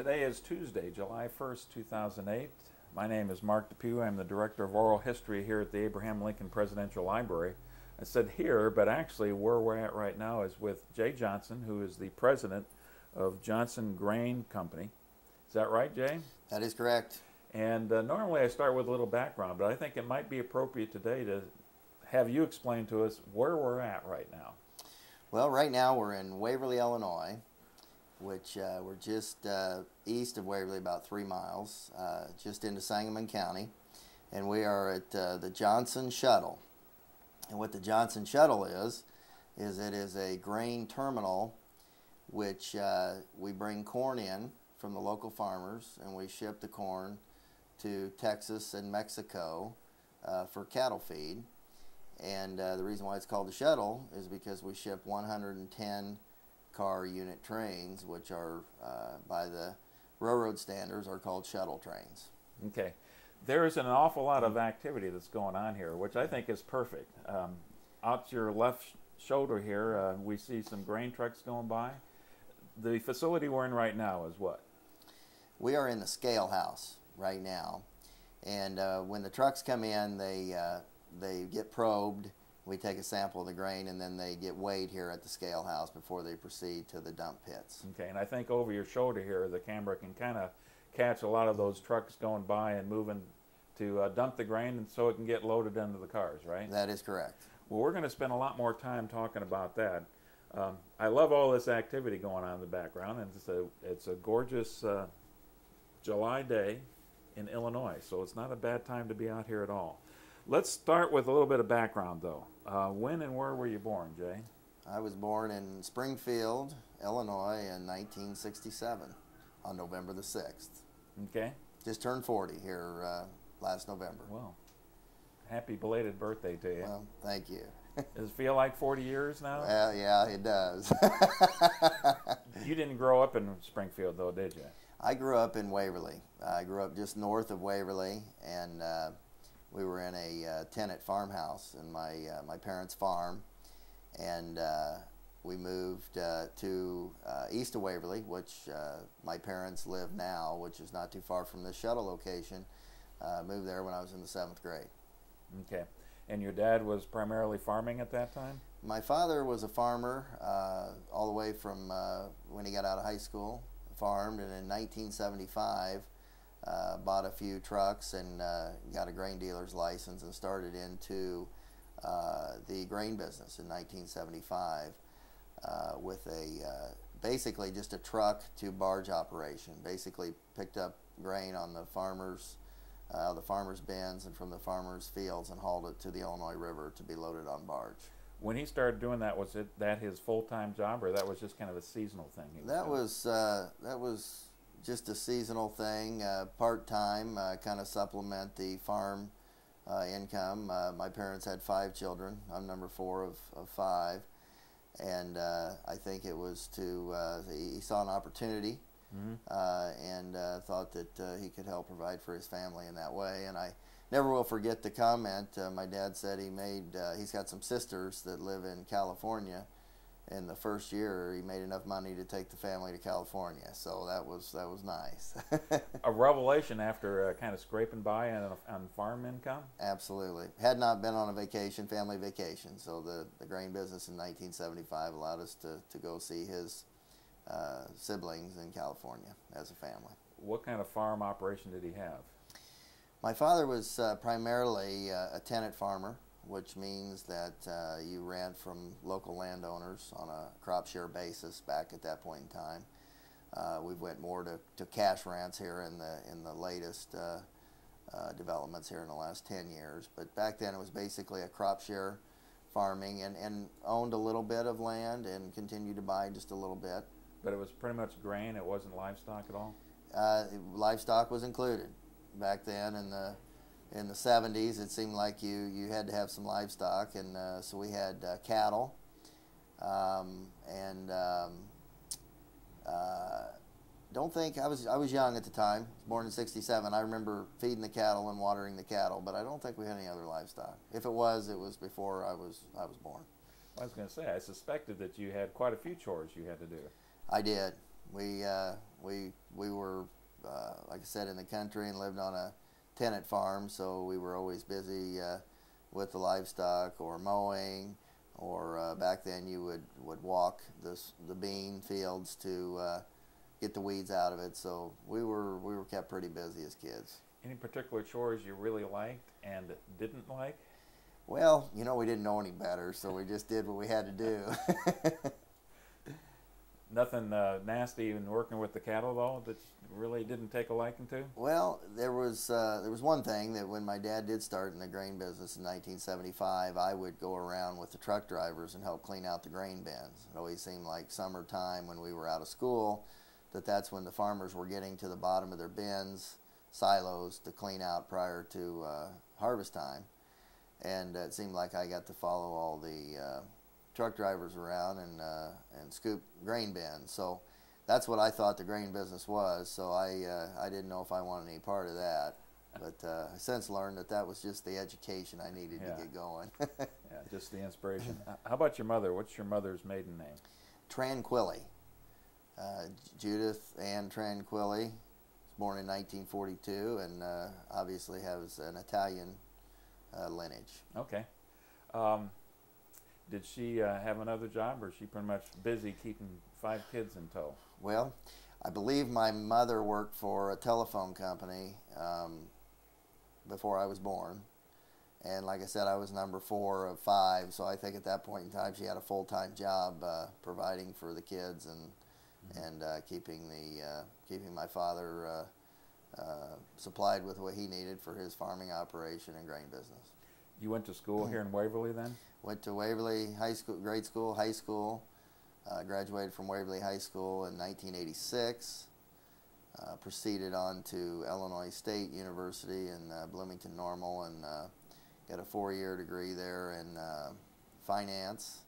Today is Tuesday, July 1st, 2008. My name is Mark DePue. I'm the Director of Oral History here at the Abraham Lincoln Presidential Library. I said here, but actually where we're at right now is with Jay Johnson, who is the president of Johnson Grain Company. Is that right, Jay? That is correct. And uh, normally I start with a little background, but I think it might be appropriate today to have you explain to us where we're at right now. Well, right now we're in Waverly, Illinois, which uh, we're just uh, east of Waverly, about three miles, uh, just into Sangamon County. And we are at uh, the Johnson Shuttle. And what the Johnson Shuttle is, is it is a grain terminal which uh, we bring corn in from the local farmers and we ship the corn to Texas and Mexico uh, for cattle feed. And the reason why it's called the shuttle is because we ship 110 car unit trains, which are uh, by the railroad standards are called shuttle trains. Okay. There is an awful lot of activity that's going on here, which I think is perfect. Um, out your left shoulder here, uh, we see some grain trucks going by. The facility we're in right now is what? We are in the scale house right now, and uh, when the trucks come in, they uh, they get probed. We take a sample of the grain, and then they get weighed here at the scale house before they proceed to the dump pits. Okay, and I think over your shoulder here, the camera can kind of catch a lot of those trucks going by and moving to uh, dump the grain, and so it can get loaded into the cars, right? That is correct. Well, we're going to spend a lot more time talking about that. Um, I love all this activity going on in the background, and it's a it's a gorgeous uh, July day in Illinois, so it's not a bad time to be out here at all. Let's start with a little bit of background, though. Uh, when and where were you born, Jay? I was born in Springfield, Illinois, in 1967 on November the 6th. Okay. Just turned 40 here uh, last November. Well, happy belated birthday to you. Well, thank you. Does it feel like 40 years now? Well, yeah, it does. you didn't grow up in Springfield, though, did you? I grew up in Waverly. I grew up just north of Waverly, and uh, we were in a uh, tenant farmhouse in my uh, my parents' farm, and uh, we moved uh, to uh, east of Waverly, which my parents live now, which is not too far from the shuttle location. moved there when I was in the seventh grade. Okay. And your dad was primarily farming at that time? My father was a farmer uh, all the way from uh, when he got out of high school, farmed, and in 1975 uh, bought a few trucks and uh, got a grain dealer's license and started into uh, the grain business in 1975 uh, with a basically just a truck to barge operation. Basically picked up grain on the farmers uh, the farmers' bins and from the farmers' fields and hauled it to the Illinois River to be loaded on barge. When he started doing that, was it that his full-time job, or that was just kind of a seasonal thing? Was that doing? was uh, that was just a seasonal thing, uh, part-time, uh, kind of supplement the farm uh, income. Uh, my parents had five children. I'm number four of, of five, and I think it was to he saw an opportunity mm-hmm. uh, and uh, thought that uh, he could help provide for his family in that way. And I never will forget the comment. Uh, my dad said he made. Uh, he's got some sisters that live in California. In the first year, he made enough money to take the family to California, so that was that was nice. a revelation after uh, kind of scraping by on, on farm income. Absolutely, had not been on a vacation, family vacation. So the the grain business in 1975 allowed us to to go see his uh, siblings in California as a family. What kind of farm operation did he have? My father was uh, primarily uh, a tenant farmer, which means that uh, you rent from local landowners on a crop share basis back at that point in time. Uh, we went more to, to cash rents here in the in the latest developments here in the last 10 years. But back then it was basically a crop share farming and, and owned a little bit of land and continued to buy just a little bit. But it was pretty much grain. It wasn't livestock at all. Uh, livestock was included back then in the in the 70s. It seemed like you you had to have some livestock, and uh, so we had uh, cattle, um, and um, uh, don't think I was I was young at the time. Born in '67. I remember feeding the cattle and watering the cattle, but I don't think we had any other livestock. If it was, it was before I was I was born. I was going to say I suspected that you had quite a few chores you had to do. I did. We uh, we we were uh, like I said in the country and lived on a tenant farm, so we were always busy uh, with the livestock or mowing, or uh, back then you would would walk the the bean fields to uh, get the weeds out of it. So we were we were kept pretty busy as kids. Any particular chores you really liked and didn't like? Well, you know, we didn't know any better, so we just did what we had to do. Nothing uh, nasty in working with the cattle though that really didn't take a liking to. well, there was uh, there was one thing that when my dad did start in the grain business in 1975, I would go around with the truck drivers and help clean out the grain bins. It always seemed like summertime when we were out of school that that's when the farmers were getting to the bottom of their bins, silos to clean out prior to uh, harvest time. And uh, it seemed like I got to follow all the uh, truck drivers around and uh, and scoop grain bins. So that's what I thought the grain business was. So I uh, I didn't know if I wanted any part of that. But uh, I since learned that that was just the education I needed Yeah. to get going. Yeah, just the inspiration. How about your mother? What's your mother's maiden name? Tranquilly. Uh, Judith Ann Tranquilly. was born in 1942 and uh, obviously has an Italian uh, lineage. Okay. Um, did she uh, have another job, or is she pretty much busy keeping five kids in tow? Well, I believe my mother worked for a telephone company um, before I was born. And like I said, I was number four of five, so I think at that point in time she had a full time job uh, providing for the kids and and uh, keeping the uh, keeping my father uh, uh, supplied with what he needed for his farming operation and grain business. You went to school here in Waverly then? Went to Waverly High School, grade school, high school. Uh, graduated from Waverly High School in 1986. Uh, proceeded on to Illinois State University in uh, Bloomington Normal and uh, got a four-year degree there in uh, finance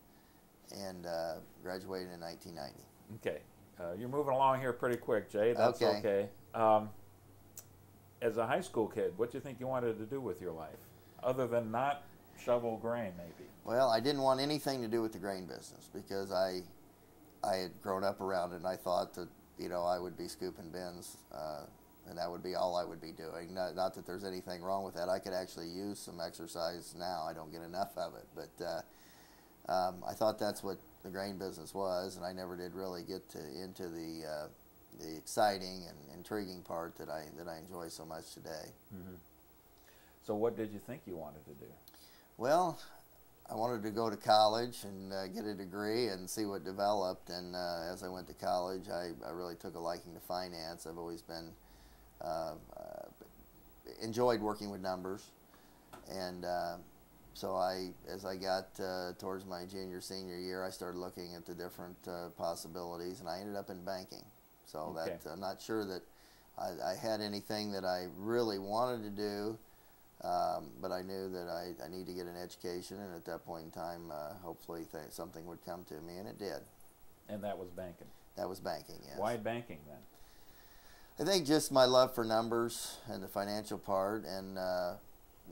and uh, graduated in 1990. Okay. Uh, you're moving along here pretty quick, Jay. That's Okay. okay. Um, as a high school kid, what do you think you wanted to do with your life, other than not shovel grain, maybe? Well, I didn't want anything to do with the grain business because I, I had grown up around it, and I thought that you know I would be scooping bins, uh, and that would be all I would be doing. Not, not that there's anything wrong with that. I could actually use some exercise now. I don't get enough of it, but uh, um, I thought that's what the grain business was, and I never did really get to into the uh, the exciting and intriguing part that I that I enjoy so much today. So, what did you think you wanted to do? Well, I wanted to go to college and uh, get a degree and see what developed. And uh, as I went to college, I, I really took a liking to finance. I've always been uh, uh, enjoyed working with numbers, and uh, so I, as I got uh, towards my junior senior year, I started looking at the different uh, possibilities, and I ended up in banking. So Okay. that I'm not sure that I, I had anything that I really wanted to do. Um, but I knew that I, I need to get an education, and at that point in time, uh, hopefully th- something would come to me, and it did. And that was banking. That was banking, yes. Why banking then? I think just my love for numbers and the financial part, and uh,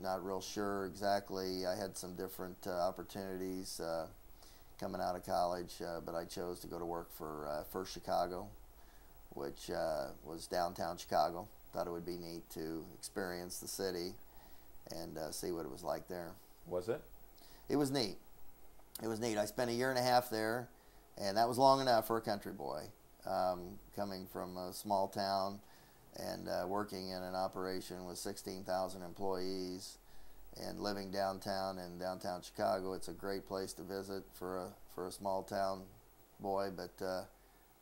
not real sure exactly. I had some different uh, opportunities uh, coming out of college, uh, but I chose to go to work for uh, First Chicago, which uh, was downtown Chicago. Thought it would be neat to experience the city and uh, see what it was like there. Was it? it was neat. It was neat. I spent a year and a half there, and that was long enough for a country boy. Um, coming from a small town and uh, working in an operation with 16,000 employees and living downtown in downtown Chicago, it's a great place to visit for a for a small town boy. But uh,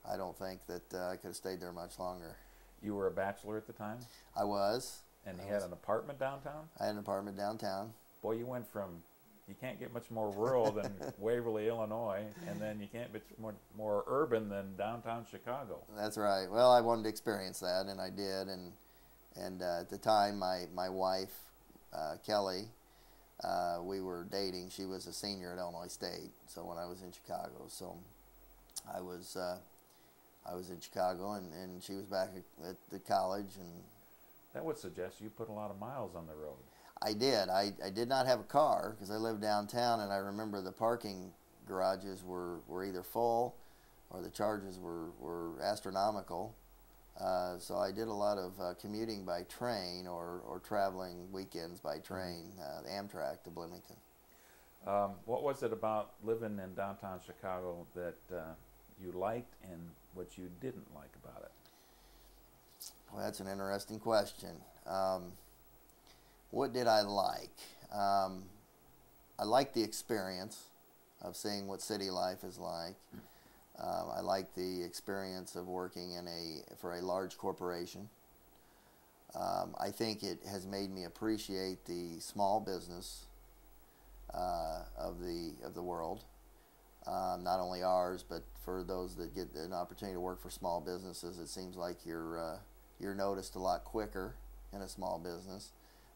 I don't think that uh, I could have stayed there much longer. You were a bachelor at the time, I was. And I had was. an apartment downtown. I had an apartment downtown. Boy, you went from you can't get much more rural than Waverly, Illinois, and then you can't get more, more urban than downtown Chicago. That's right. Well, I wanted to experience that, and I did. And and uh, at the time, my my wife, uh, Kelly, uh, we were dating. She was a senior at Illinois State. So when I was in Chicago, so I was uh, I was in Chicago, and, and she was back at, at the college, and That would suggest you put a lot of miles on the road. I did. I, I did not have a car because I lived downtown, and I remember the parking garages were, were either full or the charges were, were astronomical. Uh, so I did a lot of uh, commuting by train or, or traveling weekends by train, uh, Amtrak to Bloomington. Um, what was it about living in downtown Chicago that uh, you liked and what you didn't like about it? Well, that's an interesting question. Um, what did I like? Um, I liked the experience of seeing what city life is like. Um, I like the experience of working in a for a large corporation. Um, I think it has made me appreciate the small business uh, of the of the world. Um, not only ours, but for those that get an opportunity to work for small businesses, it seems like you're uh, you're noticed a lot quicker in a small business.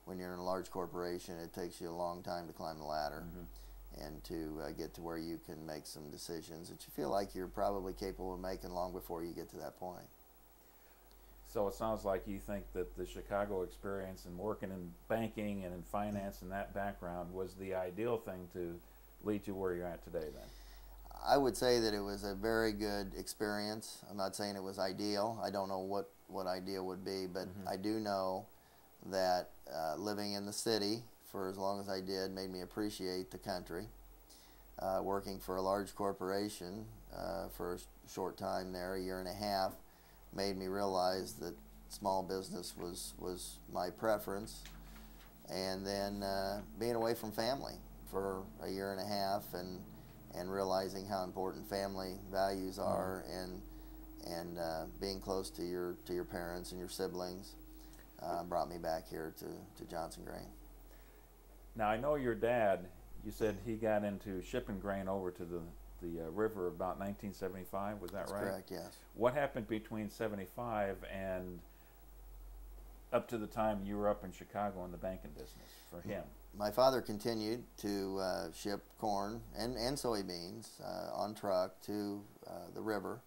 When you're in a large corporation, it takes you a long time to climb the ladder Mm-hmm. and to uh, get to where you can make some decisions that you feel like you're probably capable of making long before you get to that point. So it sounds like you think that the Chicago experience and working in banking and in finance and that background was the ideal thing to lead you where you're at today then. I would say that it was a very good experience. I'm not saying it was ideal. I don't know what, what ideal would be, but Mhm. I do know that uh, living in the city for as long as I did made me appreciate the country. Uh, working for a large corporation uh, for a short time there, a year and a half, made me realize that small business was, was my preference. And then uh, being away from family for a year and a half and and realizing how important family values are and and uh, being close to your to your parents and your siblings uh, brought me back here to, to Johnson Grain. Now I know your dad. You said he got into shipping grain over to the the uh, river about 1975. Was that That's right? correct, yes. What happened between 75 and up to the time you were up in Chicago in the banking business for him? My father continued to uh, ship corn and, and soybeans uh, on truck to uh, the river.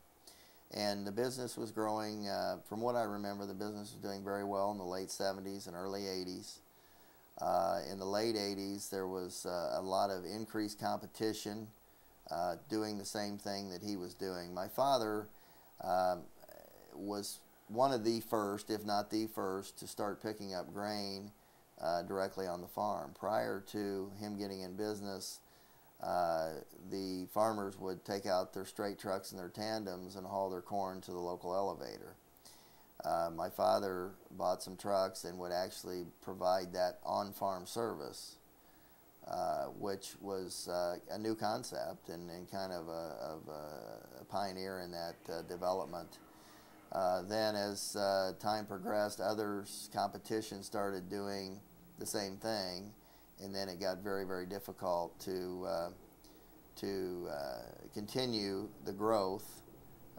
And the business was growing, uh, from what I remember, the business was doing very well in the late 70s and early 80s. Uh, in the late 80s, there was uh, a lot of increased competition uh, doing the same thing that he was doing. My father um, was one of the first, if not the first, to start picking up grain uh, directly on the farm. Prior to him getting in business, uh, the farmers would take out their straight trucks and their tandems and haul their corn to the local elevator. Uh, my father bought some trucks and would actually provide that on-farm service, uh, which was uh, a new concept and, and kind of a, of a, pioneer in that uh, development. Then, as time progressed, others competition started doing the same thing, and then it got very, very difficult to uh, to uh, continue the growth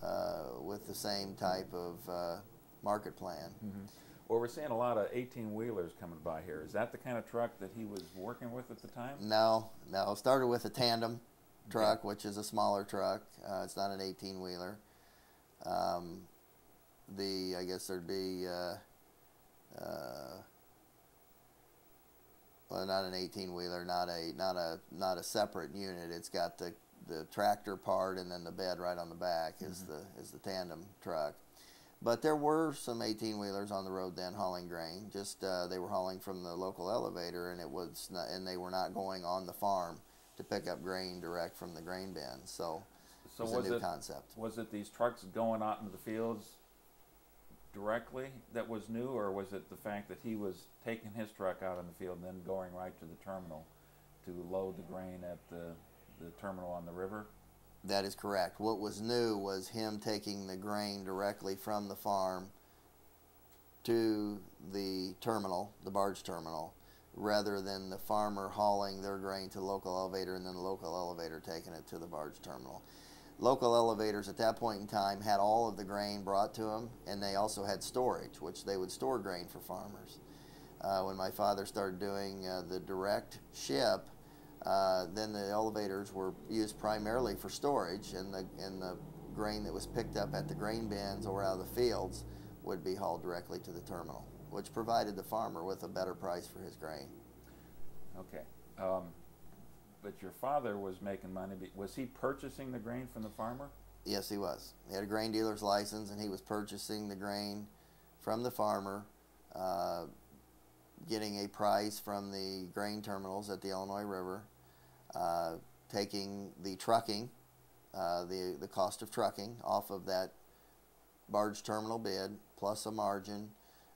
uh, with the same type of uh, market plan. Well, we're seeing a lot of 18 wheelers coming by here. Is that the kind of truck that he was working with at the time? No, no. it Started with a tandem truck, which is a smaller truck. Uh, it's not an 18 wheeler. Um, the I guess there'd be uh, uh, well, not an 18 wheeler, not a not a not a separate unit. It's got the the tractor part and then the bed right on the back is the is the tandem truck. But there were some 18 wheelers on the road then hauling grain. Just uh, they were hauling from the local elevator, and it was not, and they were not going on the farm to pick up grain direct from the grain bin. So, So it was, was a new it concept. was it these trucks going out into the fields directly that was new, or was it the fact that he was taking his truck out in the field and then going right to the terminal to load the grain at the the terminal on the river? That is correct. What was new was him taking the grain directly from the farm to the terminal, the barge terminal, rather than the farmer hauling their grain to the local elevator and then the local elevator taking it to the barge terminal. Local elevators at that point in time had all of the grain brought to them, and they also had storage, which they would store grain for farmers. Uh, when my father started doing uh, the direct ship, uh, then the elevators were used primarily for storage, and the and the grain that was picked up at the grain bins or out of the fields would be hauled directly to the terminal, which provided the farmer with a better price for his grain. Okay. Um, but your father was making money. Was he purchasing the grain from the farmer? Yes, he was. He had a grain dealer's license, and he was purchasing the grain from the farmer, uh, getting a price from the grain terminals at the Illinois River, uh, taking the trucking, uh, the the cost of trucking off of that barge terminal bid plus a margin,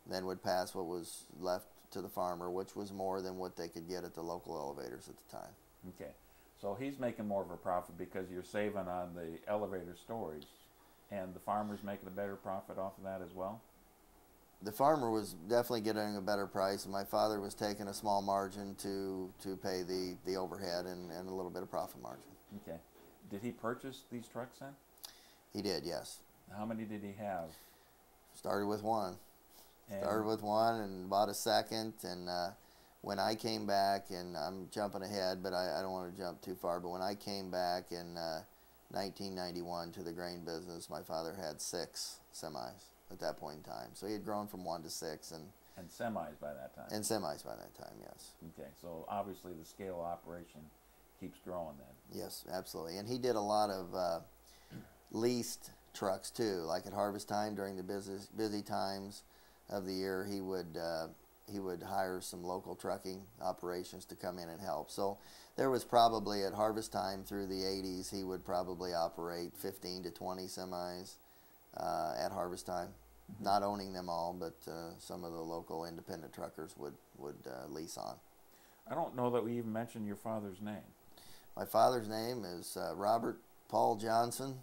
then would pass what was left to the farmer, which was more than what they could get at the local elevators at the time. Okay. So he's making more of a profit because you're saving on the elevator storage, and the farmer's making a better profit off of that as well. The farmer was definitely getting a better price, and my father was taking a small margin to to pay the the overhead and, and a little bit of profit margin. Okay. Did he purchase these trucks then? He did, yes. How many did he have? Started with one. And Started with one and bought a second. And uh, when I came back, and I'm jumping ahead, but I, I don't want to jump too far. But when I came back in uh, 1991 to the grain business, my father had six semis at that point in time. So he had grown from one to six, and and semis by that time. and semis by that time. Yes, okay. So obviously the scale of operation keeps growing then. yes, absolutely. And he did a lot of uh, leased trucks too. Like at harvest time during the busy busy times of the year, he would uh, he would hire some local trucking operations to come in and help. So there was probably at harvest time through the 80s, he would probably operate 15 to 20 semis uh, at harvest time. Not owning them all, but uh, some of the local independent truckers would would uh, lease on. I don't know that we even mentioned your father's name. My father's name is uh, Robert Paul Johnson.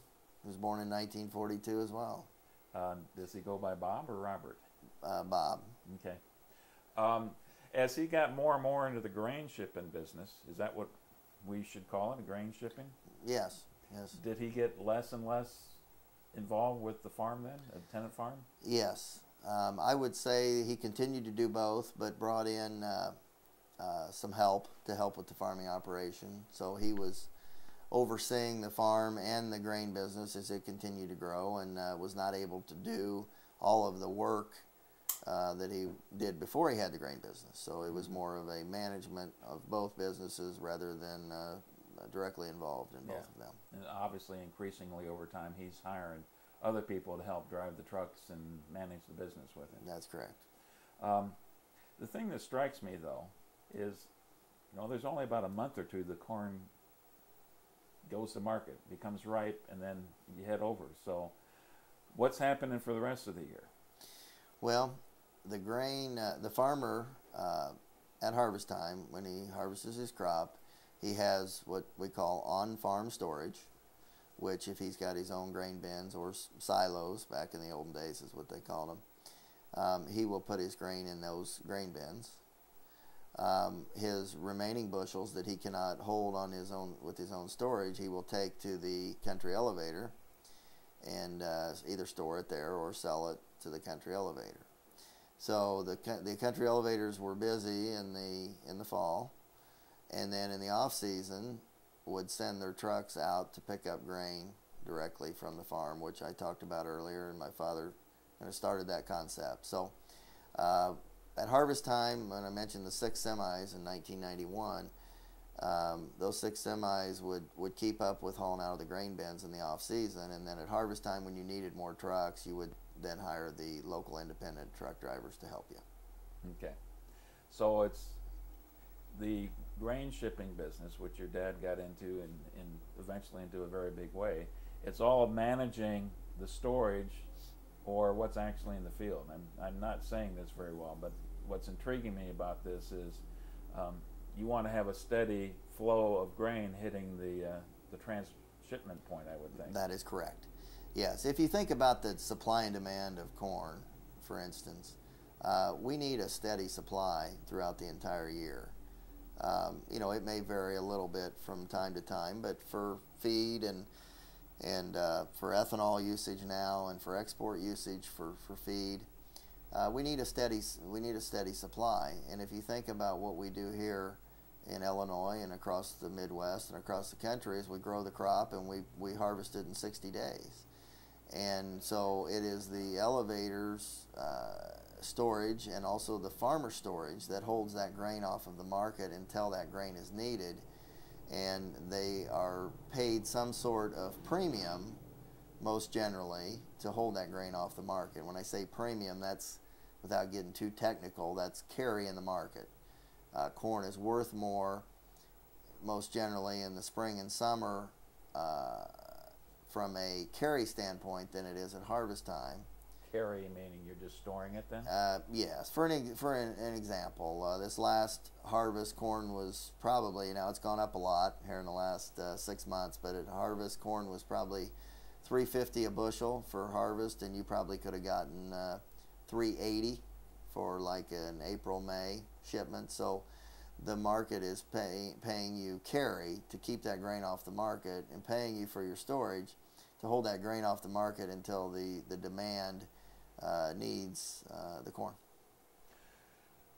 He was born in 1942 as well. Uh, does he go by Bob or Robert? Uh, Bob. Okay. Um, as he got more and more into the grain shipping business, is that what we should call it, grain shipping? Yes, yes, Did he get less and less involved with the farm then, a tenant farm? yes. Um, I would say he continued to do both, but brought in uh, uh, some help to help with the farming operation. So he was overseeing the farm and the grain business as it continued to grow, and uh, was not able to do all of the work uh, that he did before he had the grain business. So it was more of a management of both businesses rather than uh, directly involved in both Yeah. of them. And obviously, increasingly over time, he's hiring other people to help drive the trucks and manage the business with him. That's correct. Um, the thing that strikes me, though, is you know, there's only about a month or two the corn goes to market, becomes ripe, and then you head over. So, what's happening for the rest of the year? Well, the grain, uh, the farmer uh, at harvest time, when he harvests his crop, he has what we call on farm storage, which, if he's got his own grain bins or silos, back in the olden days is what they called them, um, he will put his grain in those grain bins. Um, his remaining bushels that he cannot hold on his own with his own storage, he will take to the country elevator and uh, either store it there or sell it to the country elevator. So the the country elevators were busy in the in the fall, and then in the off season would send their trucks out to pick up grain directly from the farm, which I talked about earlier, and my father kind of started that concept. So uh, at harvest time, when I mentioned the six semis in 1991. Um, those six semis would, would keep up with hauling out of the grain bins in the off season, and then at harvest time, when you needed more trucks, you would then hire the local independent truck drivers to help you. Okay. So it's the grain shipping business, which your dad got into and, and eventually into a very big way. It's all managing the storage or what's actually in the field. I'm, I'm not saying this very well, but what's intriguing me about this is um, you want to have a steady flow of grain hitting the, uh, the transshipment point, I would think. That is correct. Yes, if you think about the supply and demand of corn, for instance, uh, we need a steady supply throughout the entire year. Um, you know, it may vary a little bit from time to time, but for feed and and uh, for ethanol usage now, and for export usage for for feed, uh, we need a steady we need a steady supply. And if you think about what we do here in Illinois and across the Midwest and across the country, is we grow the crop and we we harvest it in 60 days. And so it is the elevators uh, storage and also the farmer storage that holds that grain off of the market until that grain is needed. And they are paid some sort of premium most generally, to hold that grain off the market. When I say premium, that's without getting too technical, that's carry in the market. Uh, corn is worth more most generally in the spring and summer uh, from a carry standpoint than it is at harvest time. Carry meaning you're just storing it then? Uh, yes. For an for an, an example, uh, this last harvest corn was probably now it's gone up a lot here in the last uh, six months, but at harvest corn was probably 350 a bushel for harvest, and you probably could have gotten uh, 380 for like an April May shipment. So the market is pay, paying you carry to keep that grain off the market and paying you for your storage to hold that grain off the market until the, the demand uh, needs uh, the corn.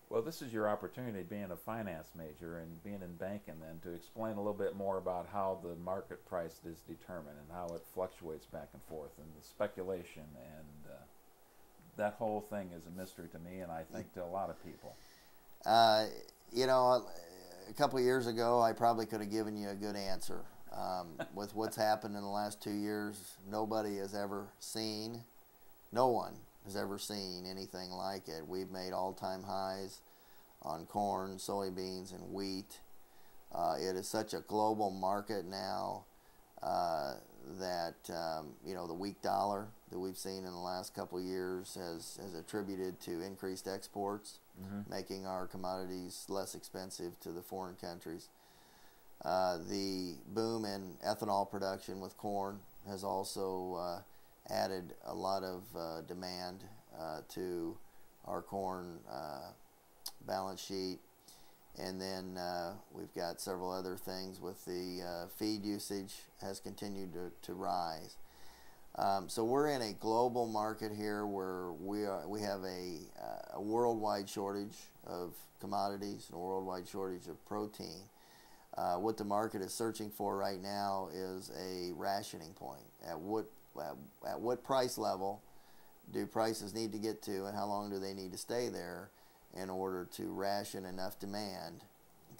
Well, this is your opportunity, being a finance major and being in banking, then to explain a little bit more about how the market price is determined and how it fluctuates back and forth and the speculation and uh, that whole thing is a mystery to me, and I think to a lot of people. Uh, you know, a couple years ago, I probably could have given you a good answer. Um, with what's happened in the last two years, nobody has ever seen, no one has ever seen anything like it. We've made all time highs on corn, soybeans, and wheat. Uh, it is such a global market now uh, that um, you know the weak dollar that we've seen in the last couple of years has has attributed to increased exports, mm-hmm. making our commodities less expensive to the foreign countries. Uh, the boom in ethanol production with corn has also uh, added a lot of uh, demand uh, to our corn uh, balance sheet. And then uh, we've got several other things with the feed usage has continued to, to rise. Um, so we're in a global market here where we are we have a, uh, a worldwide shortage of commodities and a worldwide shortage of protein. Uh, what the market is searching for right now is a rationing point. At what at, at what price level do prices need to get to, and how long do they need to stay there? in order to ration enough demand,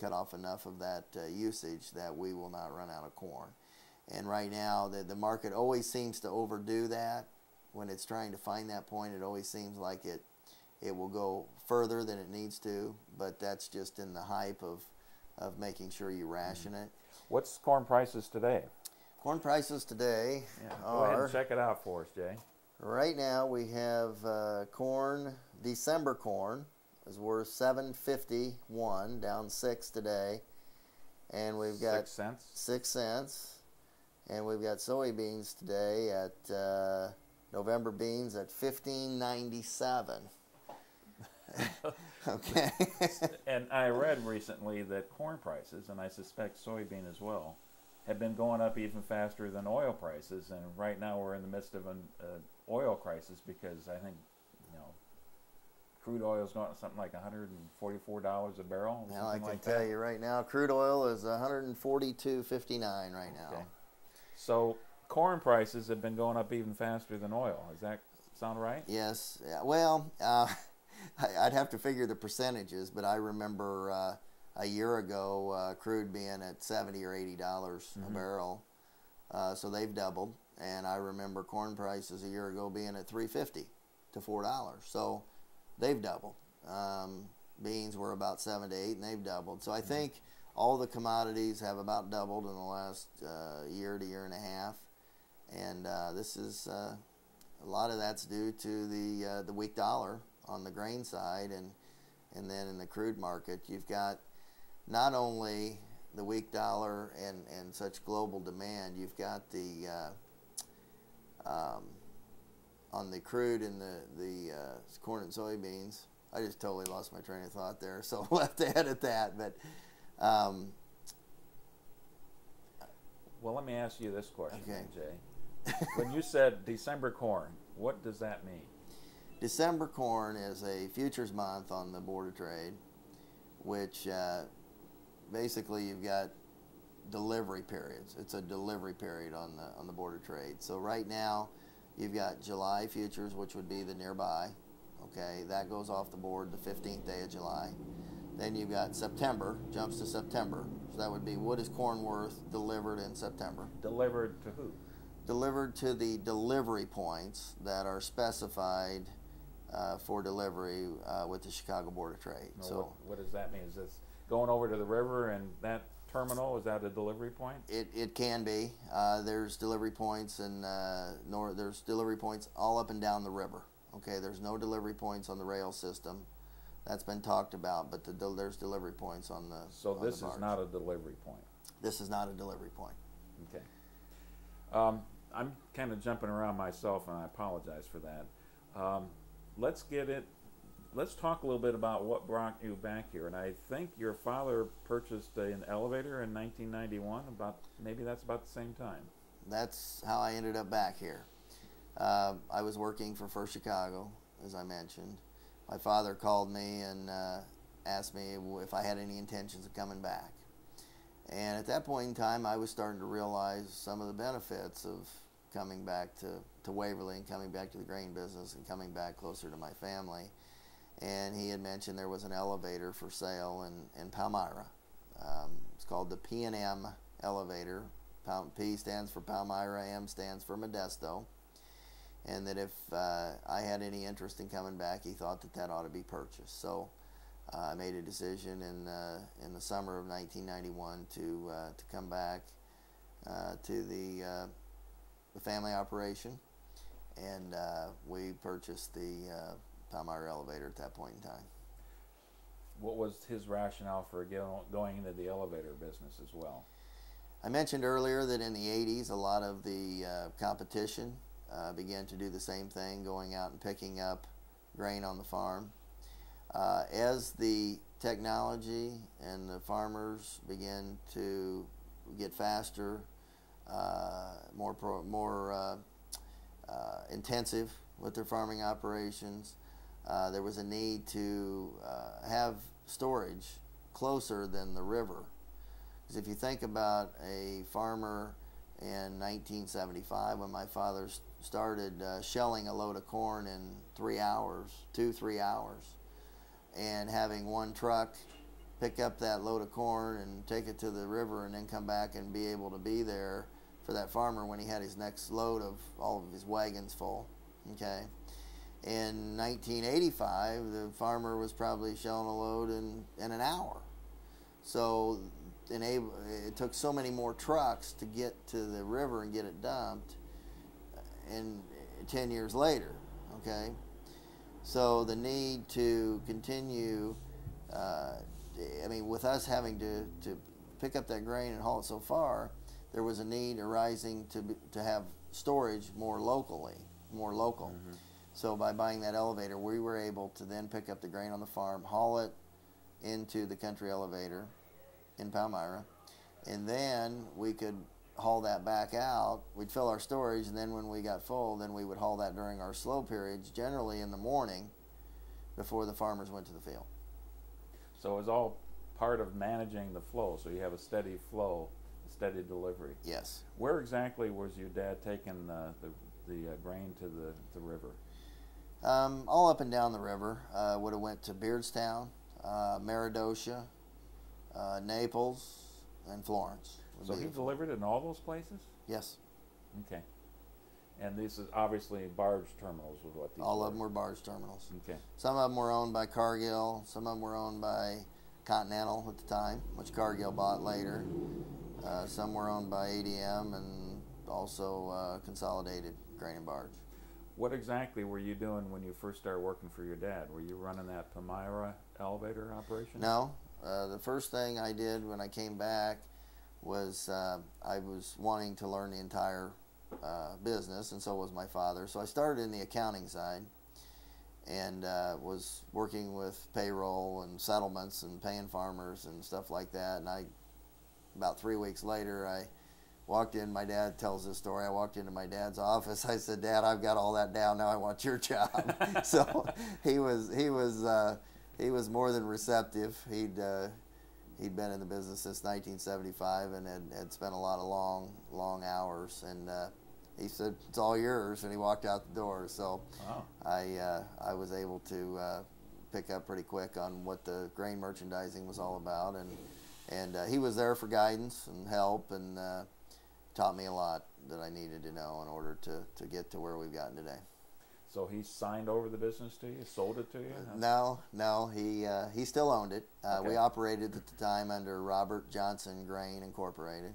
cut off enough of that uh, usage that we will not run out of corn. And right now, the, the market always seems to overdo that. When it's trying to find that point, it always seems like it it will go further than it needs to, but that's just in the hype of, of making sure you ration it. What's corn prices today? Corn prices today yeah, go are. Go ahead and check it out for us, Jay. Right now, we have uh, corn, December corn, is worth 751 down six today and we've got six cents six cents and we've got soybeans today at uh, november beans at 1597 okay and i read recently that corn prices and i suspect soybean as well have been going up even faster than oil prices and right now we're in the midst of an uh, oil crisis because i think you know, crude oil is going to something like $144 a barrel. Now I can like tell that. you right now, crude oil is 142.59 right now. So corn prices have been going up even faster than oil. Does that sound right? Yes. Yeah. Well, uh, I'd have to figure the percentages, but I remember uh, a year ago uh, crude being at 70 or 80 dollars mm-hmm. a barrel. Uh, so they've doubled, and I remember corn prices a year ago being at 350 to four dollars. So they've doubled. Um, beans were about seven to eight, and they've doubled. So I mm-hmm. think all the commodities have about doubled in the last uh, year to year and a half, and uh, this is uh, a lot of that's due to the uh, the weak dollar on the grain side, and and then in the crude market, you've got not only the weak dollar and, and such global demand, you've got the uh, um, on the crude and the the uh, corn and soybeans. I just totally lost my train of thought there, so have to edit that. But um, well, let me ask you this question, okay. Jay. when you said December corn, what does that mean? December corn is a futures month on the Board of Trade, which uh, basically you've got delivery periods. It's a delivery period on the on the Board of Trade. So right now You've got July futures, which would be the nearby. Okay, that goes off the board the 15th day of July. Then you've got September, jumps to September. So that would be what is corn worth delivered in September? Delivered to who? delivered to the delivery points that are specified uh, for delivery uh, with the Chicago Board of Trade. Now, so what, what does that mean? Is this going over to the river and that terminal is that a delivery point? it, it can be. Uh, there's delivery points and uh, nor there's delivery points all up and down the river. Okay, there's no delivery points on the rail system. That's been talked about, but the, del- there's delivery points on the. So on this the is barge. not a delivery point. This is not a delivery point. Okay. Um, I'm kind of jumping around myself, and I apologize for that. Um, let's get it. Let's talk a little bit about what brought you back here. And I think your father purchased an elevator in 1991. About maybe that's about the same time. That's how I ended up back here. Uh, I was working for First Chicago, as I mentioned. My father called me and uh, asked me if I had any intentions of coming back. And at that point in time, I was starting to realize some of the benefits of coming back to, to Waverly and coming back to the grain business and coming back closer to my family. And he had mentioned there was an elevator for sale in, in Palmyra. Um, it's called the P&M elevator. P stands for Palmyra, M stands for Modesto. And that if uh, I had any interest in coming back, he thought that that ought to be purchased. So uh, I made a decision in uh, in the summer of 1991 to uh, to come back uh, to the uh, the family operation, and uh, we purchased the uh, Palmyra elevator at that point in time. What was his rationale for going into the elevator business as well? I mentioned earlier that in the 80s, a lot of the uh, competition uh, began to do the same thing, going out and picking up grain on the farm. Uh, as the technology and the farmers began to get faster, uh, more pro- more uh, uh, intensive with their farming operations, uh, there was a need to have storage closer than the river. Because if you think about a farmer in 1975, when my father s- started uh, shelling a load of corn in three hours, two, three hours, and having one truck pick up that load of corn and take it to the river and then come back and be able to be there for that farmer when he had his next load of all of his wagons full. Okay. In 1985, the farmer was probably shelling a load in, in an hour. So enable, it took so many more trucks to get to the river and get it dumped and 10 years later okay? So the need to continue uh, i mean with us having to, to pick up that grain and haul it so far there was a need arising to, to have storage more locally more local. So by buying that elevator we were able to then pick up the grain on the farm haul it into the country elevator in Palmyra, and then we could haul that back out. We'd fill our storage, and then when we got full, then we would haul that during our slow periods, generally in the morning, before the farmers went to the field. So it was all part of managing the flow. So you have a steady flow, a steady delivery. Yes. Where exactly was your dad taking uh, the the uh, grain to the, the river? Um, all up and down the river. Uh, would have went to Beardstown, uh, uh, Naples, and Florence. So he delivered in all those places. Yes. Okay. And this is obviously barge terminals with what these. All were. of them were barge terminals. Okay. Some of them were owned by Cargill. Some of them were owned by Continental at the time, which Cargill bought later. Uh, some were owned by ADM and also uh, Consolidated Grain and Barge. What exactly were you doing when you first started working for your dad? Were you running that Palmyra elevator operation? No, uh, the first thing I did when I came back was uh, I was wanting to learn the entire uh, business, and so was my father. So I started in the accounting side and uh, was working with payroll and settlements and paying farmers and stuff like that. And I, about three weeks later, I walked in. My dad tells this story. I walked into my dad's office. I said, "Dad, I've got all that down. Now I want your job." so he was he was uh, he was more than receptive. He'd uh, he'd been in the business since 1975 and had, had spent a lot of long long hours. And uh, he said, "It's all yours." And he walked out the door. So. Wow. I uh, I was able to uh, pick up pretty quick on what the grain merchandising was all about, and and uh, he was there for guidance and help, and uh, taught me a lot that I needed to know in order to, to get to where we've gotten today. So he signed over the business to you, sold it to you? No, no, he uh, he still owned it. Uh, Okay. We operated at the time under Robert Johnson Grain Incorporated.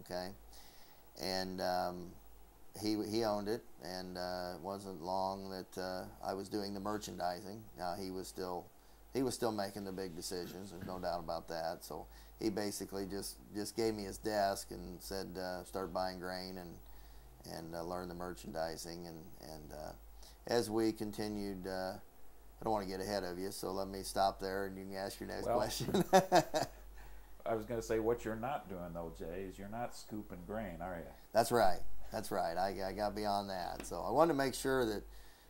Okay, and um, he he owned it, and uh, it wasn't long that uh, I was doing the merchandising. Now he was still he was still making the big decisions. There's no doubt about that. So he basically just just gave me his desk and said uh, start buying grain and and uh, learn the merchandising and and uh, as we continued. Uh, I don't want to get ahead of you, so let me stop there and you can ask your next Well- question. I was going to say, what you're not doing, though, Jay, is you're not scooping grain, are you? That's right. That's right. I, I got beyond that. So I wanted to make sure that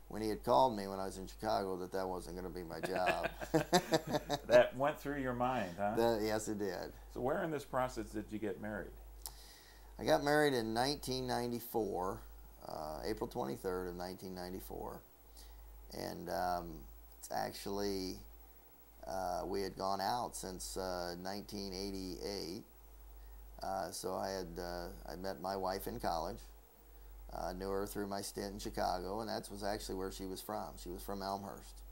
when he had called me when I was in Chicago that that wasn't going to be my job. That went through your mind, huh? That- yes, it did. so where in this process did you get married? I got married in 1994, uh, April 23rd of 1994, and um, it's actually uh, we had gone out since uh, 1988. Uh, so I had uh, I met my wife in college. I knew her through my stint in Chicago, and that was actually where she was from. She was from Elmhurst.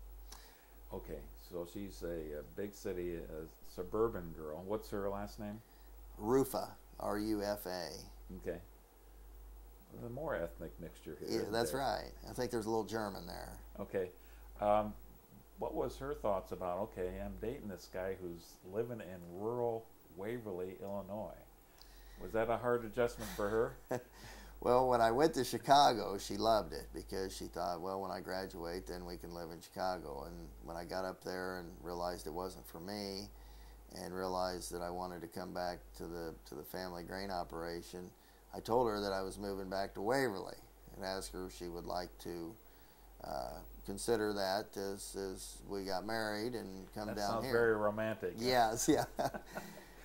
Okay, so she's a, a big city, a suburban girl. What's her last name? Rufa, R U F A. Okay. The more ethnic mixture here. Yeah, that's there? right. I think there's a little German there. Okay. Um, what was her thoughts about, okay, I'm dating this guy who's living in rural Waverly, Illinois? Was that a hard adjustment for her? Well, when I went to Chicago, she loved it because she thought, well, when I graduate, then we can live in Chicago. And when I got up there and realized it wasn't for me, and realized that I wanted to come back to the to the family grain operation, I told her that I was moving back to Waverly, and asked her if she would like to uh, consider that as as we got married and come that down sounds here. very romantic. Yes, yeah.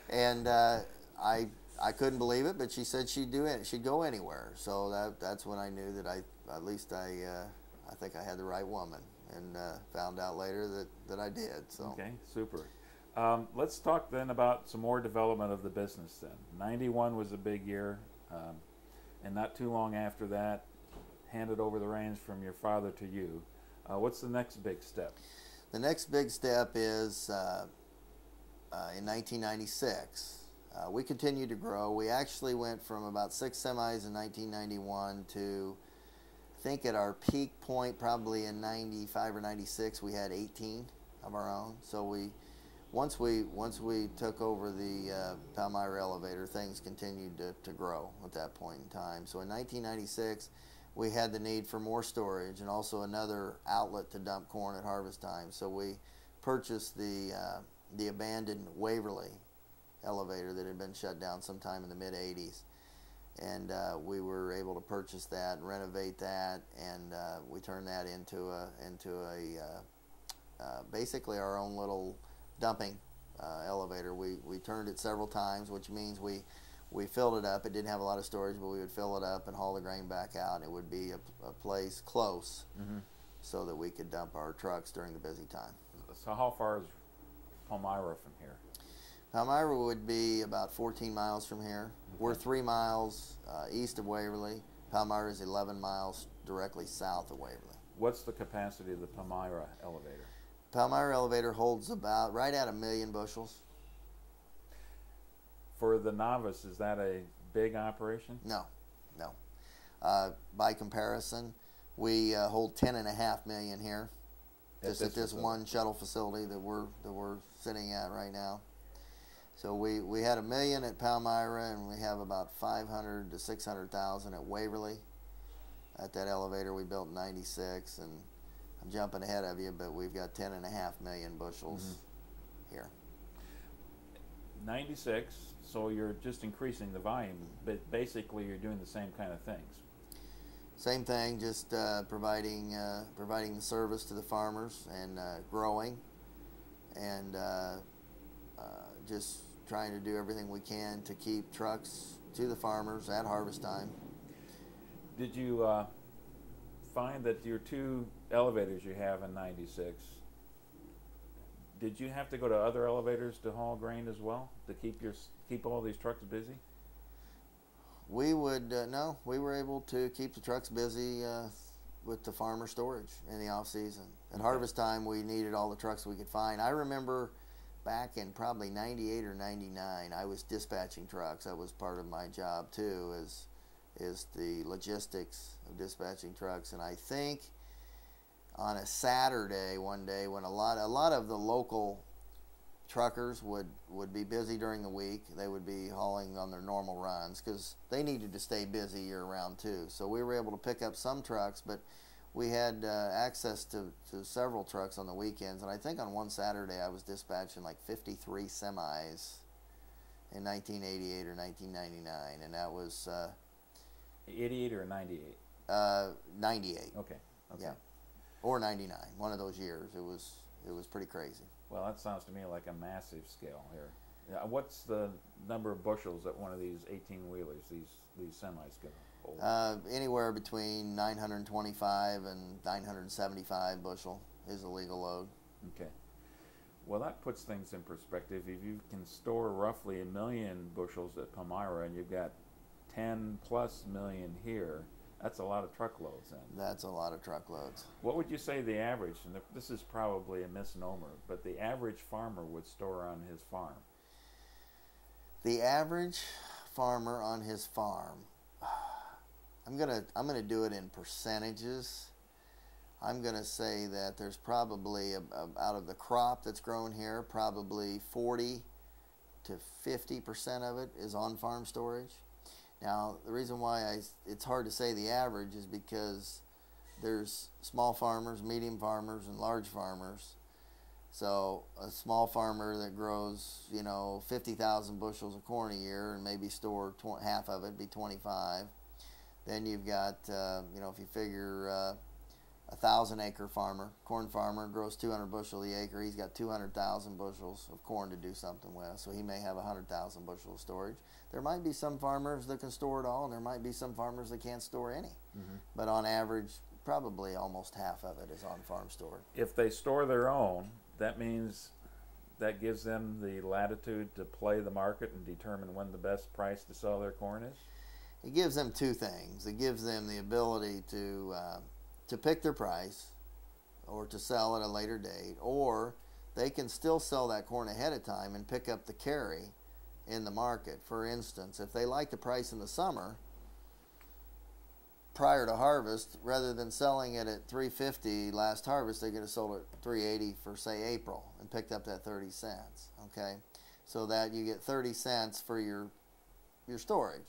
and uh, I I couldn't believe it, but she said she'd do it. She'd go anywhere. So that that's when I knew that I at least I uh, I think I had the right woman, and uh, found out later that that I did. So Okay, super. Um, let's talk then about some more development of the business then. 91 was a big year, um, and not too long after that, handed over the reins from your father to you. Uh, what's the next big step? the next big step is uh, uh, in 1996. Uh, we continued to grow. We actually went from about six semis in 1991 to, I think at our peak point, probably in 95 or 96, we had 18 of our own. So we, once we once we took over the uh, Palmyra elevator, things continued to, to grow at that point in time. So in 1996, we had the need for more storage and also another outlet to dump corn at harvest time. So we purchased the uh, the abandoned Waverly elevator that had been shut down sometime in the mid 80s. And uh, we were able to purchase that renovate that, and uh, we turned that into a into a uh, uh, basically our own little dumping uh, elevator. We we turned it several times, which means we we filled it up. It didn't have a lot of storage, but we would fill it up and haul the grain back out. And it would be a, a place close Mhm. so that we could dump our trucks during the busy time. So how far is Palmyra from here? Palmyra would be about 14 miles from here. We're three miles uh, east of Waverly. Palmyra is 11 miles directly south of Waverly. What's the capacity of the Palmyra elevator? Palmyra elevator holds about right at a million bushels. For the novice, is that a big operation? No, no. Uh, by comparison, we uh, hold 10 and a half million here, At just at this this facility. one shuttle facility that we're that we're sitting at right now. So we, we had a million at Palmyra, and we have about 500 to 600,000 at Waverly. At that elevator we built in '96, and jumping ahead of you, but we've got 10 and a half million bushels Mm-hmm. here. 96, so you're just increasing the volume, but basically you're doing the same kind of things. Same thing, just uh, providing uh, providing the service to the farmers and uh, growing, and uh, uh, just trying to do everything we can to keep trucks to the farmers at harvest time. Did you uh, find that your two elevators you have in 96, did you have to go to other elevators to haul grain as well to keep your keep all these trucks busy? we would uh, no, we were able to keep the trucks busy uh, with the farmer storage in the off season. At Okay. harvest time, we needed all the trucks we could find. I remember back in probably '98 or '99, I was dispatching trucks. That was part of my job too, is is the logistics dispatching trucks. And I think on a Saturday one day when a lot a lot of the local truckers would would be busy during the week. They would be hauling on their normal runs because they needed to stay busy year round too. So we were able to pick up some trucks, but we had uh, access to, to several trucks on the weekends. And I think on one Saturday I was dispatching like 53 semis in 1988 or 1999, and that was uh, 88 or 98? Uh, 98 Okay. Okay. Yeah. or 99. One of those years. It was it was pretty crazy. Well, that sounds to me like a massive scale here. Yeah, what's the number of bushels that one of these 18 wheelers, these these semis can hold? Uh, anywhere between 925 and 975 bushel is a legal load. Okay. Well, that puts things in perspective. If you can store roughly a million bushels at Palmyra and you've got 10 plus million here, that's a lot of truckloads then. That's a lot of truckloads. What would you say the average, and this is probably a misnomer, but the average farmer would store on his farm? The average farmer on his farm, I'm gonna I'm gonna do it in percentages. I'm gonna say that there's probably a, a- out of the crop that's grown here, probably 40 to 50 percent of it is on farm storage. Now the reason why I it's hard to say the average is because there's small farmers, medium farmers, and large farmers. So a small farmer that grows, you know, 50,000 bushels of corn a year and maybe store half of it, be 25. Then you've got, uh, you know, if you figure uh, a thousand acre farmer, corn farmer grows 200 bushel the acre, he's got 200,000 bushels of corn to do something with. So he may have 100,000 bushel of storage. There might be some farmers that can store it all, and there might be some farmers that can't store any. But on average, probably almost half of it is on farm storage. If they store their own, that means that gives them the latitude to play the market and determine when the best price to sell their corn is? it gives them two things. It gives them the ability to uh, to pick their price, or to sell at a later date, or they can still sell that corn ahead of time and pick up the carry in the market. For instance, if they like the price in the summer prior to harvest, rather than selling it at 350 last harvest, they could have sold it 380 for say April and picked up that 30 cents. Okay, so that you get 30 cents for your your storage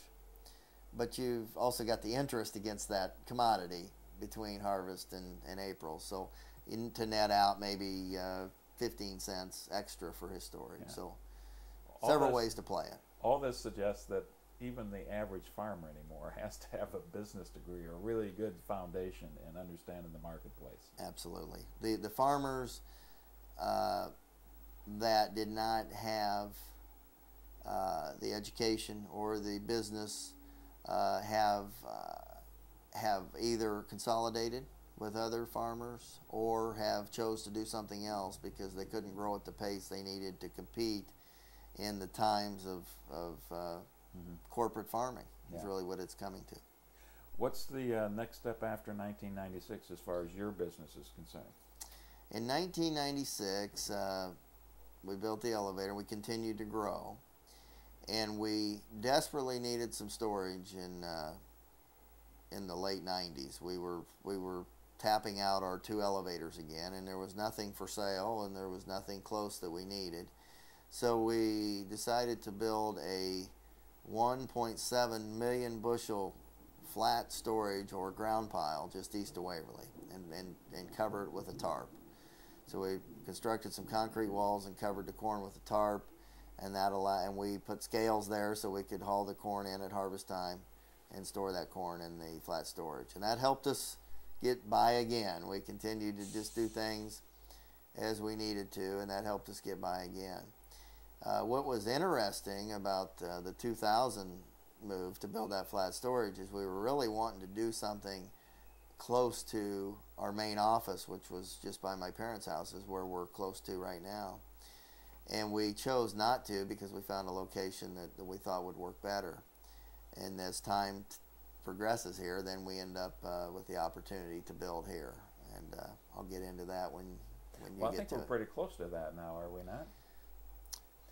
but you've also got the interest against that commodity between harvest and, and April. So in, to net out maybe uh, 15 cents extra for his storage. Yeah. So All several this- ways to play it. All this suggests that even the average farmer anymore has to have a business degree or a really good foundation in understanding the marketplace. Absolutely. The the farmers uh, that did not have uh, the education or the business uh, have uh, have either consolidated with other farmers or have chose to do something else because they couldn't grow at the pace they needed to compete in the times of of uh, corporate farming. Is really what it's coming to. What's the uh, next step after 1996 as far as your business is concerned? In 1996, uh, we built the elevator. We continued to grow, and we desperately needed some storage in uh, in the late 90s. We were we were tapping out our two elevators again, and there was nothing for sale, and there was nothing close that we needed. So we decided to build a 1.7 million bushel flat storage or ground pile just east of Waverly, and, and, and cover it with a tarp. So we constructed some concrete walls and covered the corn with a tarp, and that allow, and we put scales there so we could haul the corn in at harvest time, and store that corn in the flat storage, and that helped us get by again. We continued to just do things as we needed to, and that helped us get by again. Uh, what was interesting about uh, the 2000 move to build that flat storage is we were really wanting to do something close to our main office, which was just by my parents' house, is where we're close to right now. And we chose not to because we found a location that, that we thought would work better. And as time t- progresses here, then we end up uh, with the opportunity to build here. And uh, I'll get into that when when you Well, I get think to we're it. pretty close to that now, are we not?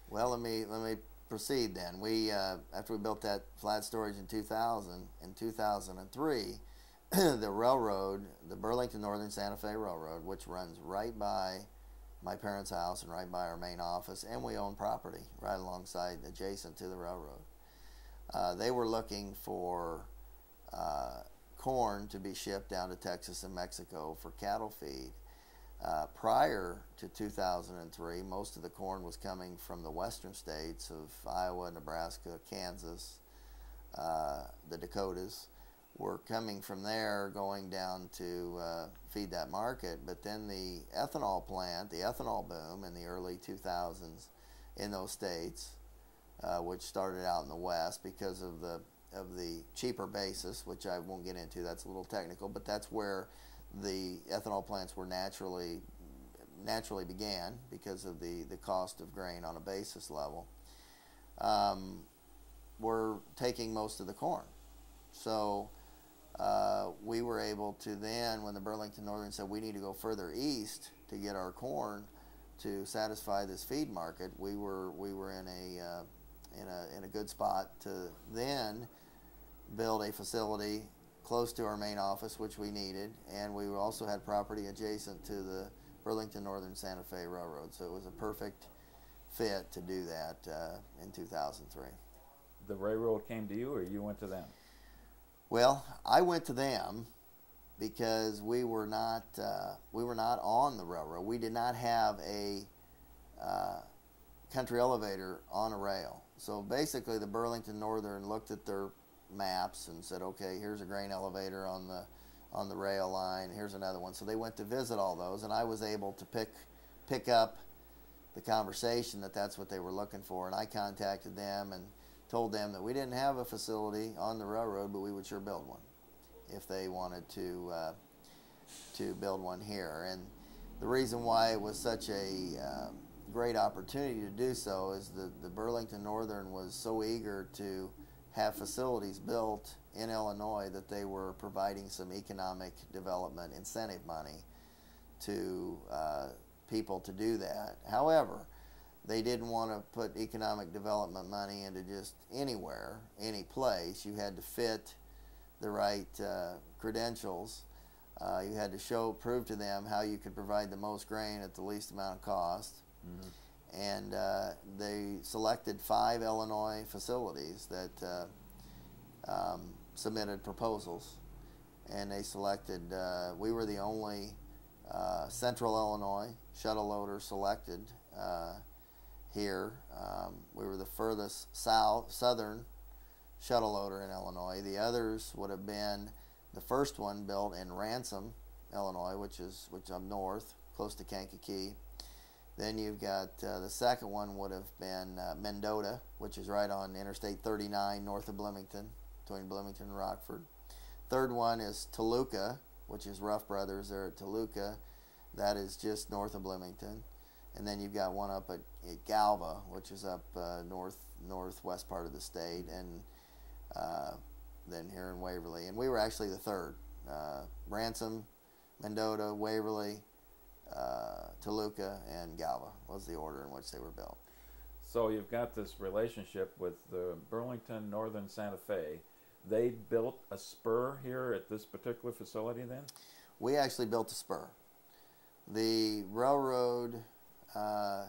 Well, let me let me proceed then. We uh, after we built that flat storage in 2000, in 2003, the railroad, the Burlington Northern Santa Fe Railroad, which runs right by my parents' house and right by our main office, and we own property right alongside, adjacent to the railroad. Uh, they were looking for uh, corn to be shipped down to Texas and Mexico for cattle feed. Uh, prior to 2003, most of the corn was coming from the western states of Iowa, Nebraska, Kansas, uh, the Dakotas, were coming from there going down to uh, feed that market. But then the ethanol plant, the ethanol boom in the early 2000s in those states, uh, which started out in the west because of the of the cheaper basis, which I won't get into. That's a little technical, but that's where the ethanol plants were naturally naturally began because of the, the cost of grain on a basis level. Um, were taking most of the corn, so uh, we were able to then, when the Burlington Northern said we need to go further east to get our corn to satisfy this feed market, we were we were in a uh, in a in a good spot to then build a facility close to our main office, which we needed, and we also had property adjacent to the Burlington Northern Santa Fe Railroad, so it was a perfect fit to do that uh, in 2003. The railroad came to you, or you went to them? Well, I went to them because we were not uh, we were not on the railroad. We did not have a uh, country elevator on a rail. So basically, the Burlington Northern looked at their maps and said, "Okay, here's a grain elevator on the on the rail line. Here's another one." So they went to visit all those, and I was able to pick pick up the conversation that that's what they were looking for. And I contacted them and told them that we didn't have a facility on the railroad, but we would sure build one if they wanted to uh, to build one here. And the reason why it was such a uh, great opportunity to do so is that the Burlington Northern was so eager to have facilities built in Illinois that they were providing some economic development incentive money to uh, people to do that. However, they didn't want to put economic development money into just anywhere, any place. You had to fit the right uh, credentials. Uh, you had to show, prove to them how you could provide the most grain at the least amount of cost. Mm-hmm. And uh, they selected five Illinois facilities that uh, um, submitted proposals. And they selected, uh, we were the only uh, Central Illinois shuttle loader selected uh, here. Um, we were the furthest south, southern shuttle loader in Illinois. The others would have been the first one built in Ransom, Illinois, which is which up north, close to Kankakee. Then you've got uh, the second one would have been uh, Mendota, which is right on Interstate 39 north of Bloomington, between Bloomington and Rockford. Third one is Toluca, which is Ruff Brothers there at Toluca. That is just north of Bloomington. And then you've got one up at, at Galva, which is up uh, north northwest part of the state, and uh, then here in Waverly. And we were actually the third. Uh, Ransom, Mendota, Waverly, uh, Toluca, and Galva was the order in which they were built. So you've got this relationship with the Burlington Northern Santa Fe. They built a spur here at this particular facility then? We actually built a spur. The railroad uh,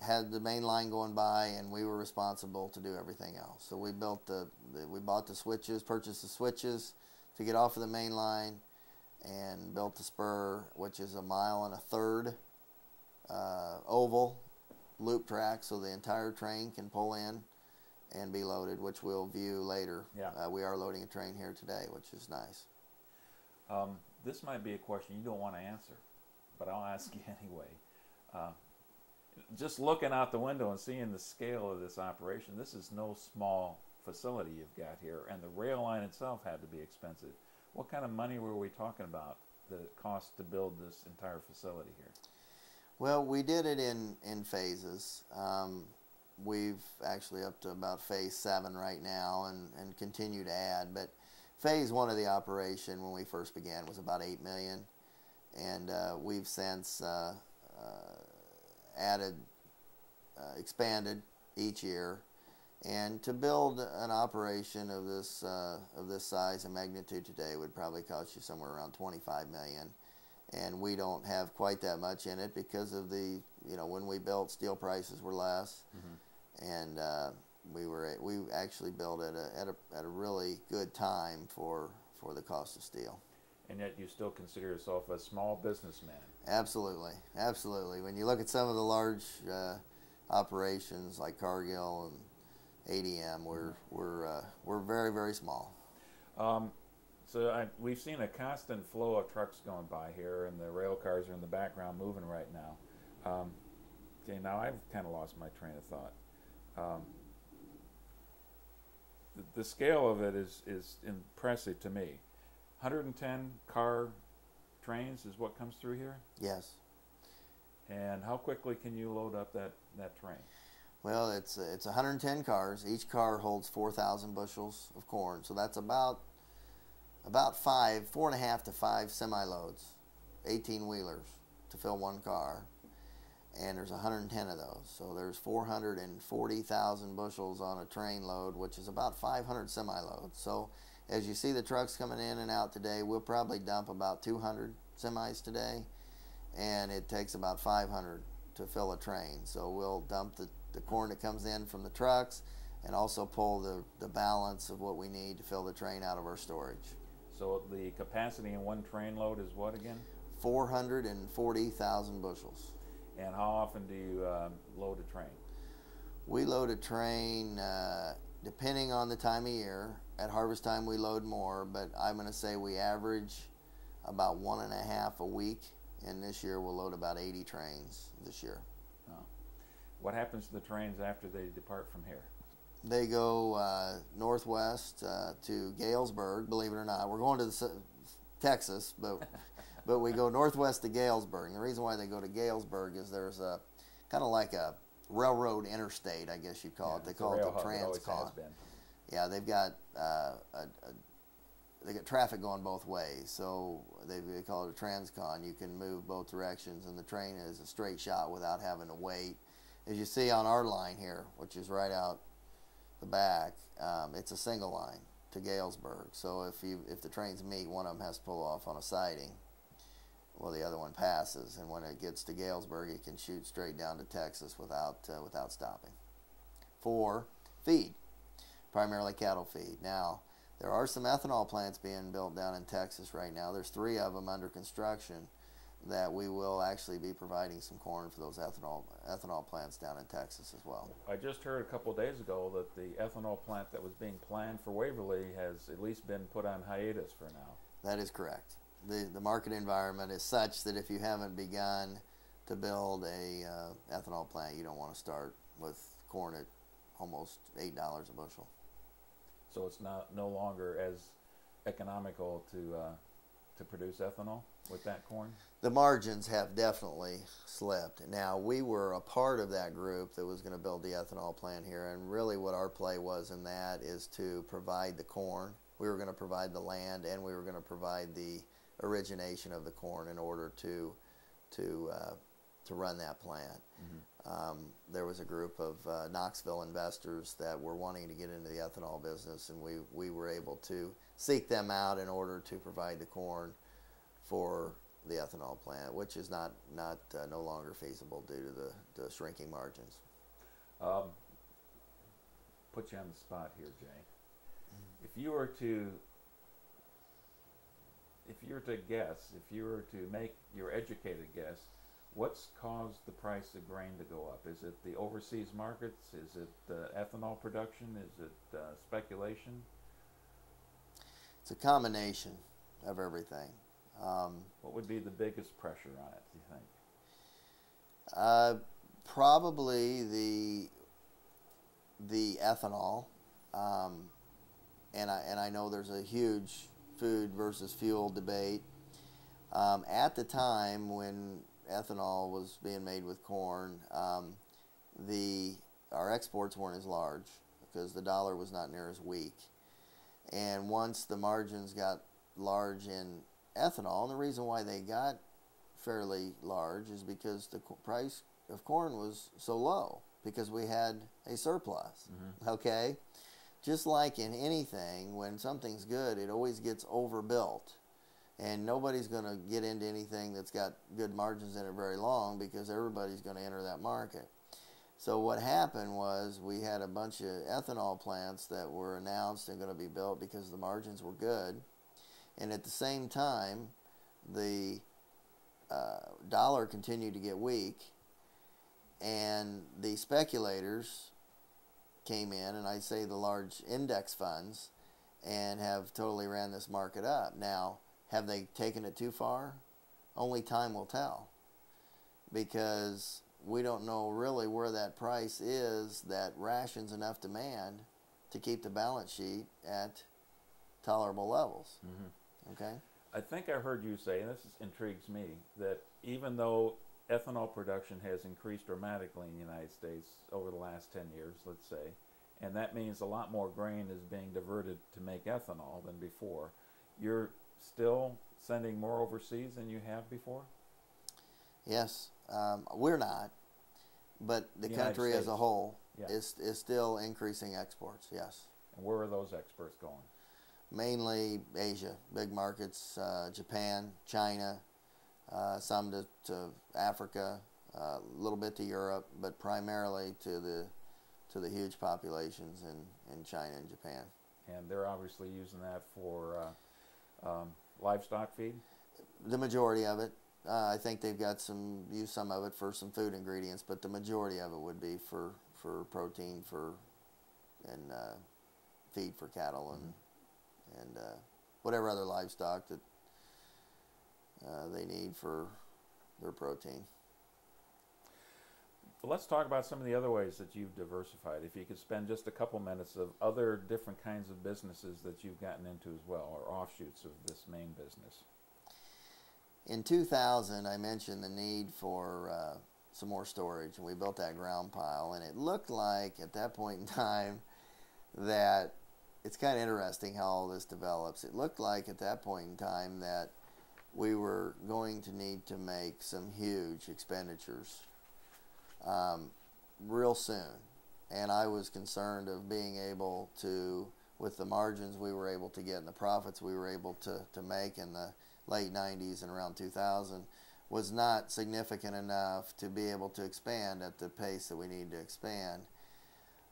had the main line going by, and we were responsible to do everything else. So we built the, the we bought the switches, purchased the switches to get off of the main line, and built the spur, which is a mile and a third uh, oval loop track, so the entire train can pull in and be loaded, which we'll view later. Yeah. Uh, we are loading a train here today, which is nice. Um, this might be a question you don't want to answer, but I'll ask you anyway. Uh, just looking out the window and seeing the scale of this operation, this is no small facility you've got here, and the rail line itself had to be expensive. What kind of money were we talking about it cost to build this entire facility here? Well, we did it in in phases. Um, we've actually up to about phase seven right now, and and continue to add. But phase one of the operation when we first began was about eight million, and uh, we've since uh, uh, added, uh, expanded each year. And to build an operation of this uh, of this size and magnitude today would probably cost you somewhere around 25 million, and we don't have quite that much in it because of the you know when we built steel prices were less, and uh, we were we actually built at a, at a at a really good time for for the cost of steel. And yet you still consider yourself a small businessman. Absolutely, absolutely. When you look at some of the large uh, operations like Cargill and ADM, we're we're uh, we're very very small. Um, so I, we've seen a constant flow of trucks going by here, and the rail cars are in the background moving right now. Um, okay, now I've kind of lost my train of thought. Um, the, the scale of it is is impressive to me. 110 car trains is what comes through here, Yes. and how quickly can you load up that that train? Well, it's it's 110 cars. Each car holds 4,000 bushels of corn, so that's about about five, four and a half to five semi loads, 18 wheelers to fill one car, and there's 110 of those. So there's 440,000 bushels on a train load, which is about 500 semi loads. So as you see the trucks coming in and out today, we'll probably dump about 200 semis today, and it takes about 500 to fill a train. So we'll dump the, the corn that comes in from the trucks and also pull the, the balance of what we need to fill the train out of our storage. So the capacity in one train load is what again? 440,000 bushels. And how often do you um, load a train? We load a train uh, depending on the time of year. At harvest time, we load more, but I'm going to say we average about one and a half a week. And this year, we'll load about 80 trains this year. What happens to the trains after they depart from here? They go uh, northwest uh, to Galesburg. Believe it or not, we're going to the, Texas, but but we go northwest to Galesburg. And the reason why they go to Galesburg is there's a kind of like a railroad interstate, I guess you'd call it. They call it the. It Transcon. Yeah, they've got uh, a, a, they got traffic going both ways. So they, they call it a transcon. You can move both directions, and the train is a straight shot without having to wait. As you see on our line here, which is right out the back, um, it's a single line to Galesburg. So if you if the trains meet, one of them has to pull off on a siding. Well, the other one passes, and when it gets to Galesburg, it can shoot straight down to Texas without uh, without stopping. Four, feed primarily cattle feed. Now, there are some ethanol plants being built down in Texas right now. There's three of them under construction that we will actually be providing some corn for those ethanol ethanol plants down in Texas as well. I just heard a couple of days ago that the ethanol plant that was being planned for Waverly has at least been put on hiatus for now. That is correct. The the market environment is such that if you haven't begun to build a uh, ethanol plant, you don't want to start with corn at almost eight dollars a bushel. So it's not no longer as economical to uh, to produce ethanol with that corn. the margins have definitely slipped. Now we were a part of that group that was going to build the ethanol plant here, and really what our play was in that is to provide the corn. We were going to provide the land, and we were going to provide the origination of the corn in order to to uh, to run that plant. Um, there was a group of uh, Knoxville investors that were wanting to get into the ethanol business, and we, we were able to seek them out in order to provide the corn for the ethanol plant, which is not not uh, no longer feasible due to the, the shrinking margins. Um, put you on the spot here, Jay. If you were to if you were to guess, if you were to make your educated guess, what's caused the price of grain to go up? Is it the overseas markets? Is it uh, ethanol production? Is it uh, speculation? It's a combination of everything. Um, What would be the biggest pressure on it? Do you think? Uh, probably the the ethanol, um, and I and I know there's a huge food versus fuel debate. Um, at the time when ethanol was being made with corn, um, the our exports weren't as large because the dollar was not near as weak. And once the margins got large in ethanol, and the reason why they got fairly large is because the price of corn was so low because we had a surplus. Mm-hmm. Okay? Just like in anything, when something's good, it always gets overbuilt. And nobody's going to get into anything that's got good margins in it very long because everybody's going to enter that market. So what happened was we had a bunch of ethanol plants that were announced and going to be built because the margins were good. And at the same time, the uh, dollar continued to get weak and the speculators came in, and I say the large index funds, and have totally ran this market up. Now, have they taken it too far? Only time will tell. Because we don't know really where that price is that rations enough demand to keep the balance sheet at tolerable levels. Mm-hmm. Okay? I think I heard you say, and this intrigues me, that even though ethanol production has increased dramatically in the United States over the last 10 years, let's say, and that means a lot more grain is being diverted to make ethanol than before. You're still sending more overseas than you have before? Yes, um, we're not, but the, the country as a whole yeah. is, is still increasing exports, yes. And where are those exports going? Mainly Asia, big markets, uh, Japan, China, uh, some to, to Africa, uh, a little bit to Europe, but primarily to the to the huge populations in, in China and Japan. And they're obviously using that for uh, um, livestock feed. The majority of it, uh, I think they've got some use some of it for some food ingredients, but the majority of it would be for for protein for and uh, feed for cattle and mm-hmm. and uh, whatever other livestock that uh, they need for their protein. Let's talk about some of the other ways that you've diversified. If you could spend just a couple minutes of other different kinds of businesses that you've gotten into as well, or offshoots of this main business. In 2000, I mentioned the need for uh, some more storage, and we built that ground pile. And it looked like at that point in time that it's kind of interesting how all this develops. It looked like at that point in time that we were going to need to make some huge expenditures um, real soon. And I was concerned of being able to, with the margins we were able to get and the profits we were able to, to make in the late 90s and around 2000, was not significant enough to be able to expand at the pace that we need to expand.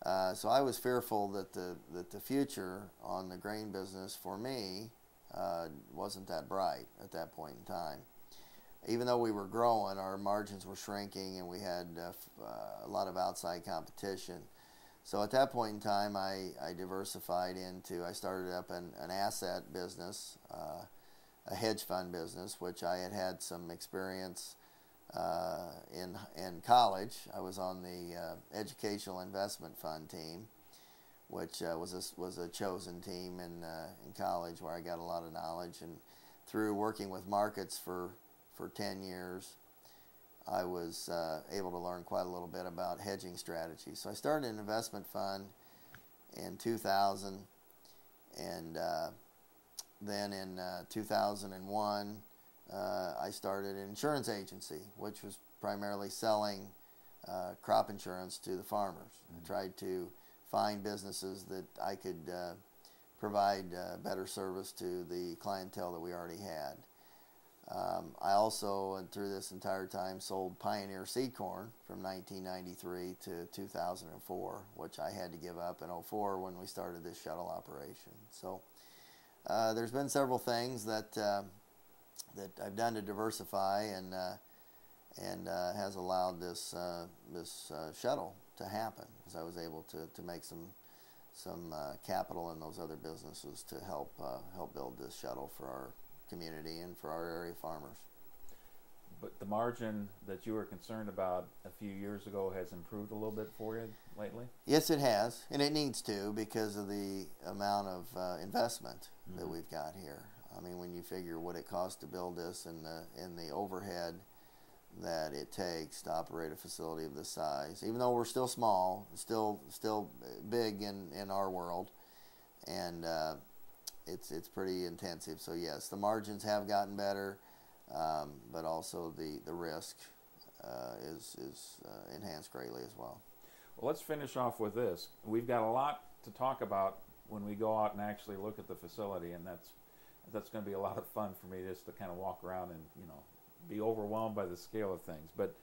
Uh, so I was fearful that the that the future on the grain business for me uh, wasn't that bright at that point in time. Even though we were growing, our margins were shrinking and we had uh, uh, a lot of outside competition. So at that point in time, I, I diversified into, I started up an, an asset business, uh, a hedge fund business, which I had had some experience uh, in, in college. I was on the uh, educational investment fund team which uh, was a, was a chosen team in in college where I got a lot of knowledge and through working with markets for for 10 years I was uh, able to learn quite a little bit about hedging strategies. So I started an investment fund in 2000 and uh, then in uh, 2001 uh, I started an insurance agency which was primarily selling crop insurance to the farmers. Mm-hmm. I tried to find businesses that I could uh, provide uh, better service to the clientele that we already had. Um, I also, through this entire time, sold Pioneer seed corn from 1993 to 2004, which I had to give up in 04 when we started this shuttle operation. So uh, there's been several things that uh, that I've done to diversify and uh, and uh, has allowed this this shuttle to happen because I was able to, to make some some uh, capital in those other businesses to help uh, help build this shuttle for our community and for our area farmers. But the margin that you were concerned about a few years ago has improved a little bit for you lately. Yes, it has, and it needs to because of the amount of uh, investment mm-hmm. that we've got here. I mean, when you figure what it costs to build this and the and the overhead that it takes to operate a facility of this size. Even though we're still small, still still big in, in our world, and uh, it's it's pretty intensive. So yes, the margins have gotten better, um, but also the the risk uh, is is uh, enhanced greatly as well. Well, let's finish off with this. We've got a lot to talk about when we go out and actually look at the facility, and that's that's going to be a lot of fun for me just to kind of walk around and you know be overwhelmed by the scale of things. But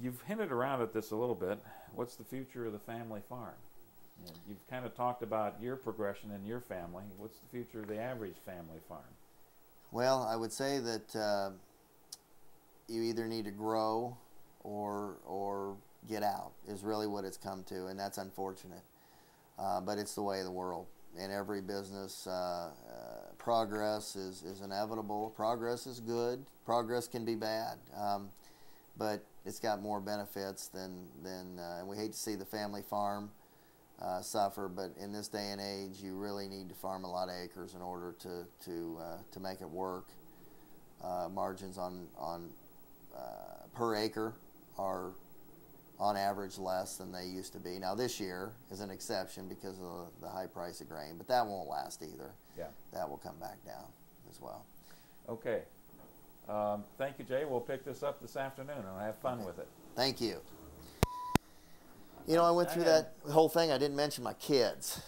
you've hinted around at this a little bit. What's the future of the family farm? You've kind of talked about your progression in your family. What's the future of the average family farm? Well, I would say that uh, you either need to grow or or get out is really what it's come to, and that's unfortunate. Uh, but it's the way of the world. In every business, uh, uh, progress is, is inevitable. Progress is good. Progress can be bad, um, but it's got more benefits than than. Uh, and we hate to see the family farm uh, suffer, but in this day and age, you really need to farm a lot of acres in order to to uh, to make it work. margins on on per acre are on average less than they used to be. Now this year is an exception because of the high price of grain, but that won't last either. Yeah. That will come back down as well. Okay. Um, thank you, Jay. We'll pick this up this afternoon and have fun okay. with it. Thank you. You know, I went through that whole thing. I didn't mention my kids.